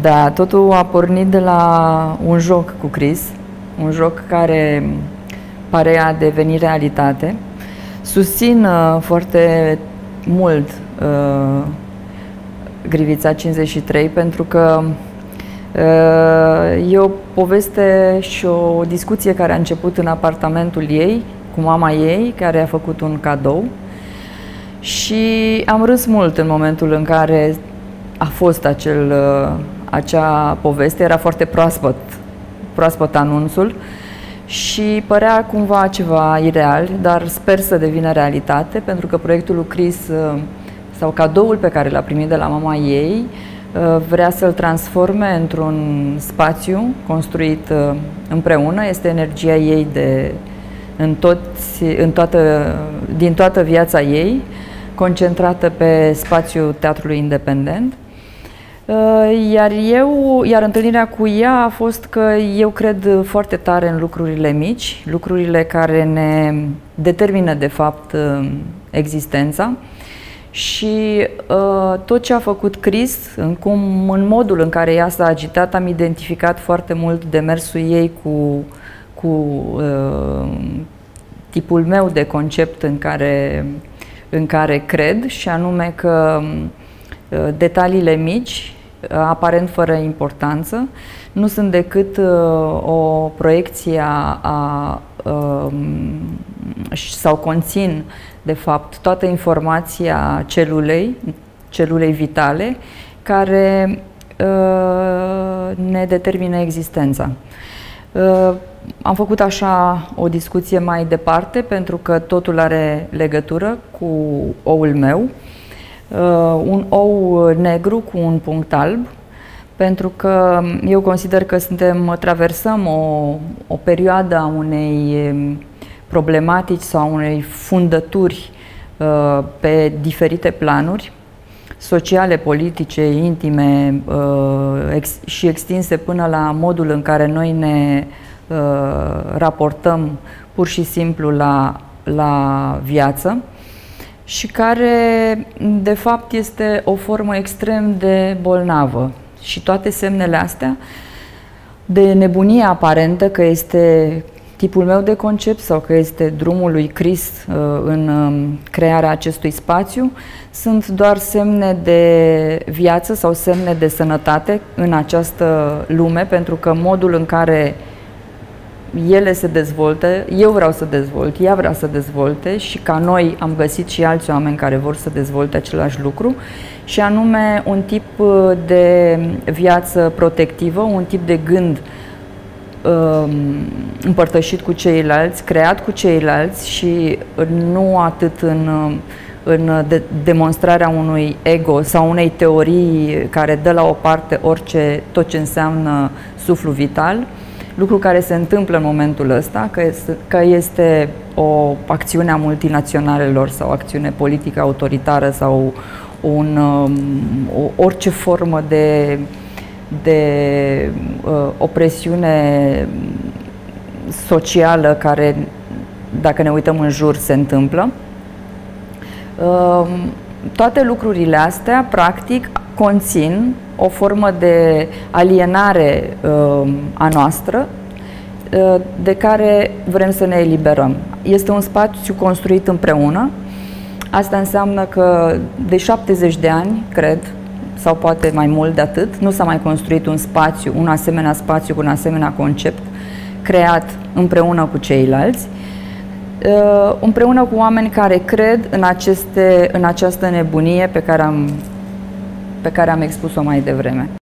Da, totul a pornit de la un joc cu Chris, un joc care pare a deveni realitate. Susțin uh, foarte mult uh, Grivița 53 pentru că uh, e o poveste și o discuție care a început în apartamentul ei cu mama ei, care a făcut un cadou și am râs mult în momentul în care a fost acel, uh, acea poveste, era foarte proaspăt, proaspăt anunțul și părea cumva ceva ireal, dar sper să devină realitate, pentru că proiectul lui Chris uh, sau cadoul pe care l-a primit de la mama ei uh, vrea să-l transforme într-un spațiu construit împreună, este energia ei de, în toți, în toată, din toată viața ei, concentrată pe spațiul teatrului independent. Uh, iar eu, iar întâlnirea cu ea a fost că eu cred foarte tare în lucrurile mici, lucrurile care ne determină de fapt uh, existența. Și uh, tot ce a făcut Chris, în, cum, în modul în care ea s-a agitat, am identificat foarte mult demersul ei cu, cu uh, tipul meu de concept în care, în care cred și anume că uh, detaliile mici aparent fără importanță, nu sunt decât uh, o proiecție a, a uh, sau conțin, de fapt, toată informația celulei, celulei vitale, care uh, ne determină existența. Uh, am făcut așa o discuție mai departe, pentru că totul are legătură cu oul meu, uh, un ou negru cu un punct alb, pentru că eu consider că suntem, traversăm o, o perioadă a unei um, problematici sau unei fundături uh, pe diferite planuri, sociale, politice, intime uh, ex- și extinse până la modul în care noi ne uh, raportăm pur și simplu la, la viață și care, de fapt, este o formă extrem de bolnavă. Și toate semnele astea de nebunie aparentă că este tipul meu de concept sau că este drumul lui Chris uh, în um, crearea acestui spațiu, sunt doar semne de viață sau semne de sănătate în această lume, pentru că modul în care ele se dezvoltă, eu vreau să dezvolt, ea vrea să dezvolte și ca noi am găsit și alți oameni care vor să dezvolte același lucru și anume un tip uh, de viață protectivă, un tip de gând um, împărtășit cu ceilalți, creat cu ceilalți și nu atât în, în de, demonstrarea unui ego sau unei teorii care dă la o parte orice, tot ce înseamnă suflu vital, lucru care se întâmplă în momentul ăsta, că este, că este o acțiune a multinaționalelor sau o acțiune politică autoritară sau un, um, o, orice formă de, de uh, opresiune socială care, dacă ne uităm în jur, se întâmplă. Uh, toate lucrurile astea, practic, conțin o formă de alienare uh, a noastră uh, de care vrem să ne eliberăm. Este un spațiu construit împreună. Asta înseamnă că de 70 de ani, cred, sau poate mai mult de atât, nu s-a mai construit un spațiu, un asemenea spațiu cu un asemenea concept creat împreună cu ceilalți, uh, împreună cu oameni care cred în, aceste, în această nebunie pe care am pe care am expus-o mai devreme.